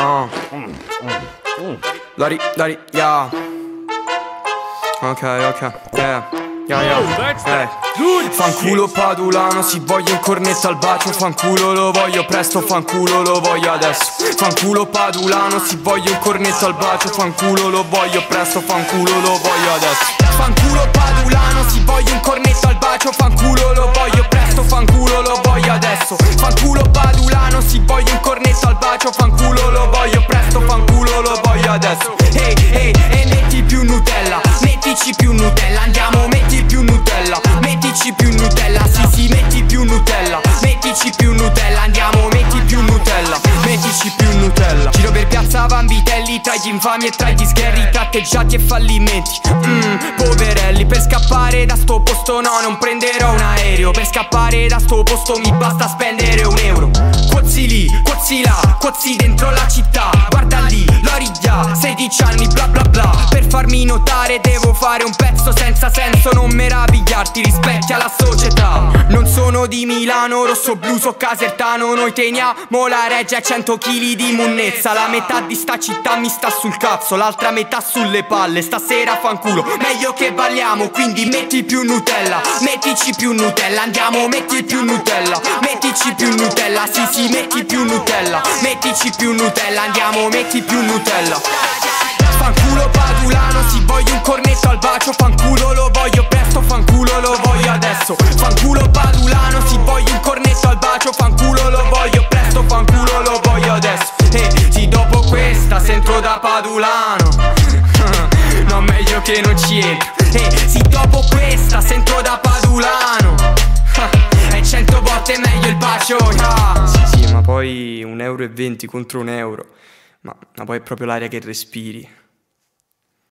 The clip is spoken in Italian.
Uh. Lari, lari, yeah. Ok, ok, yeah. Yeah, yeah. Eh. Fanculo padulano, si voglio un cornetto al bacio Fanculo lo voglio presto, fanculo lo voglio adesso Fanculo padulano, si voglio un cornetto al bacio Fanculo lo voglio presto, fanculo lo voglio adesso Fanculo padulano, si voglio un cornetto al bacio Fanculo lo voglio presto, fanculo lo voglio adesso Fanculo padulano, si voglio un cornetto al bacio Fanculo Nutella. Mettici più Nutella, andiamo, metti più Nutella. Mettici più Nutella, sì sì, metti più Nutella. Mettici più Nutella, andiamo, metti più Nutella. Mettici più Nutella. Giro per piazza Vanvitelli Tra gli infami e tra gli sgherri Tratteggiati e fallimenti. Mmm, poverelli Per scappare da sto posto no, non prenderò un aereo. Per scappare da sto posto mi basta spendere un euro. Quazzi lì, quazzi là, quazzi dentro la città. Guarda lì, l'origlia, 16 anni bla bla bla farmi notare devo fare un pezzo senza senso Non meravigliarti rispecchia la società. Non sono di Milano, rosso blu, so casertano Noi teniamo la reggia a 100 kg di munnezza. La metà di sta città mi sta sul cazzo L'altra metà sulle palle, stasera fanculo Meglio che balliamo, quindi metti più Nutella. Mettici più Nutella, andiamo, metti più Nutella. Mettici più Nutella, sì sì, metti più Nutella. Mettici più Nutella, andiamo, metti più Nutella bacio Fanculo lo voglio presto, fanculo lo voglio adesso. Fanculo padulano, si voglio un cornetto al bacio Fanculo lo voglio presto, fanculo lo voglio adesso. E sì, dopo questa sento da padulano. No, meglio che non ci entro E sì, dopo questa sento da padulano. E cento volte meglio il bacio yeah. Sì, sì, ma poi un euro e venti contro un euro. Ma, ma poi è proprio l'aria che respiri